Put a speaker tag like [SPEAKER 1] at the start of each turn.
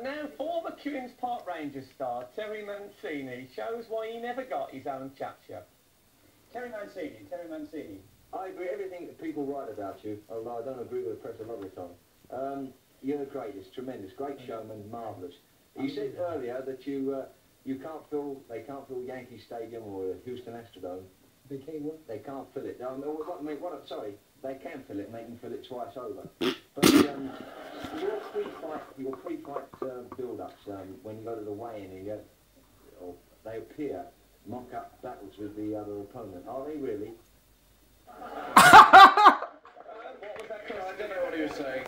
[SPEAKER 1] And now former Queen's Park Rangers star Terry Mancini shows why he never got his own chacha.
[SPEAKER 2] Terry Mancini, Terry Mancini.
[SPEAKER 3] I agree everything that people write about you, although I don't agree with the press a lot of the time. Um, you're the greatest, tremendous, great showman, marvellous. You said earlier that you uh, you can't fill, they can't fill Yankee Stadium or Houston Astrodome.
[SPEAKER 2] They came what?
[SPEAKER 3] They can't fill it. Um, what, I mean, what, sorry, they can fill it and they can fill it twice over. But your pre-fight, your pre-fight uh, build-ups, um, when you go to the weigh-in and you, or they appear mock-up battles with the other opponent. Are they really?
[SPEAKER 1] what was that? I don't know what he was saying.